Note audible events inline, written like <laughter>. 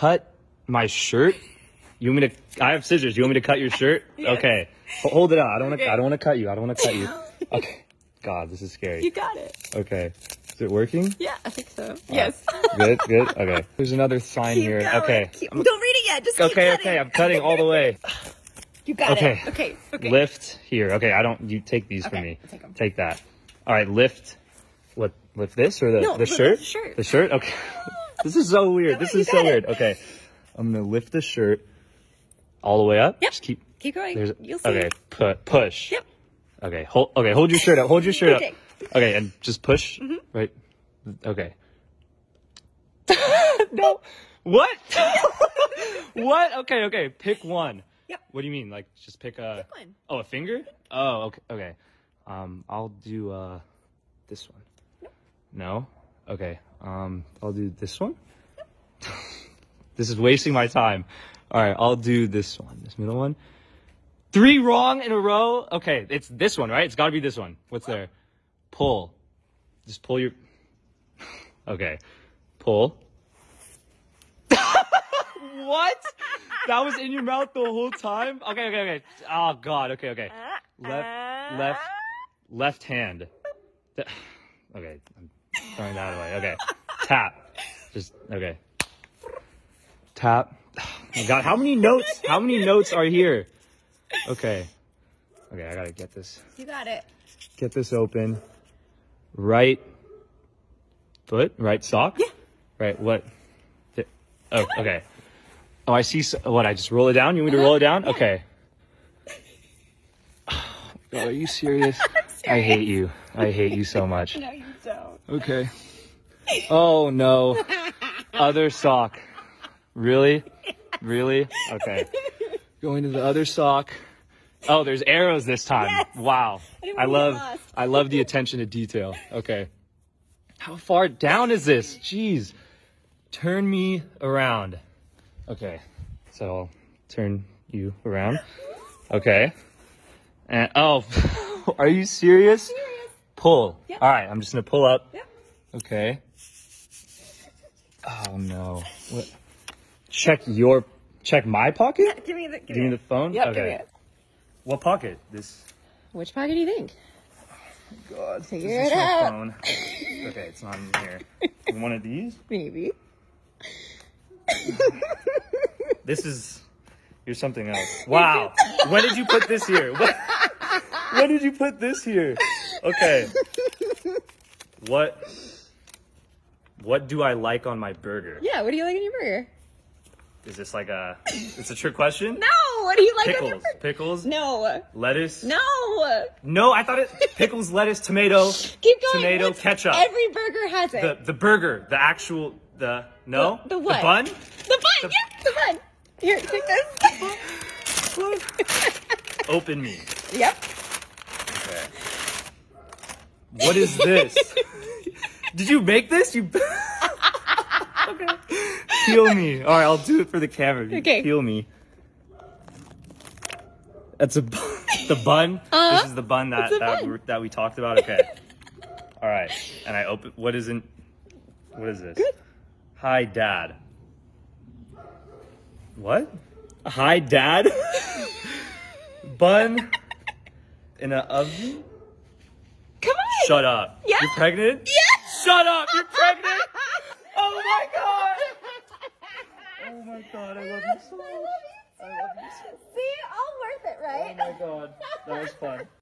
cut my shirt? You want me to? I have scissors. You want me to cut your shirt? <laughs> Yes. Okay. Ho- Hold it out. I don't want to. Okay. I don't want to cut you. I don't want to cut you. <laughs> Okay. God, this is scary. You got it. Okay. Is it working? Yeah, I think so. Yes. Good. Good. <laughs> Okay. There's another sign Keep here. going. Okay. Keep- don't read it yet. Just Okay. Okay. I'm cutting all the way. You got Okay. it. Okay. Okay. Lift here. Okay. I don't. You take these for Okay, me. I'll. Take that. All right. Lift. What? Lift this or the No, the shirt? the shirt. The shirt. Okay. This is so weird. This is so it. weird. Okay. I'm gonna lift the shirt all the way up. Yep. Just keep. Keep going. There's. You'll see. Okay. Pu- push. Yep. Okay. Hold. Okay. Hold your shirt up. Hold your shirt Okay. Mm-hmm. up. Okay. And just push. Right. Okay. <laughs> no. What? <laughs> what? Okay. Okay. Pick one. Yep. What do you mean? Like just pick a. Pick one. Oh, a finger? Oh, okay. Okay. Um, I'll do uh, this one. No. Okay. Um, I'll do this one. <laughs> this is wasting my time. All right. I'll do this one. This middle one. Three wrong in a row. Okay. It's this one, right? It's got to be this one. What's there? Pull. Just pull your. <laughs> Okay. Pull. <laughs> what? That was in your mouth the whole time? Okay, okay, okay. Oh god, okay, okay. Left left left hand. <sighs> Okay, I'm throwing that away. Okay. Tap. Just okay. Tap. Oh my god, how many notes? How many notes are here? Okay. Okay, I gotta get this You got it. get this open. Right foot, right sock. Yeah. Right. What? Oh, okay. Oh, I see. s what? I just roll it down. You want me to roll it down? Okay. God, <sighs> are you serious? <laughs> I hate you. I hate you so much. <laughs> No. Okay. Oh no. Other sock. Really? Really? Okay. Going to the other sock. Oh, there's arrows this time. Yes. Wow. didn't I love. I love the attention to detail. Okay. How far down is this? Jeez. Turn me around. Okay. So I'll turn you around. Okay. And oh, <laughs> are you serious? Pull. All right, I'm just gonna pull up. Yep. Okay. Oh no. What? Check your. Check my pocket. Give me the. Give, Give me the phone. Yep. okay. Give me it. What pocket? This. Which pocket do you think? God. Figure this is it out. phone. Okay, it's not in here. One of these. <laughs> Maybe. <laughs> This is. Here's something else. Wow. when did you put this here? What? When did you put this here? Okay. <laughs> What? What do I like on my burger? Yeah. What do you like in your burger? Is this like a? It's a trick question. No. What do you like on your Pickles. burger? Pickles. No. Lettuce. No. No, I thought it pickles, lettuce, tomato, <laughs> Keep going. tomato, What's- ketchup. Every burger has it. the the burger, the actual the no, The- the what? bun. The bun. the- yeah. The bun. Here. Take this. <laughs> Open me. yep. What is this? <laughs> Did you make this? You. <laughs> okay. Peel me. All right, I'll do it for the camera. You Okay. Peel me. That's a <laughs> the bun. Uh-huh. This is the bun that that, bun. we that we talked about. Okay. All right, and I open. What isn't? What is this? Good. Hi, Dad. What? Hi, Dad. bun in an oven. Come on. Shut up. Yeah. You're pregnant? Yes. Shut up. You're pregnant. <laughs> Oh my god. Oh my god. I love you so much. I love you so See, all worth it, right? Oh my god. That was fun. <laughs>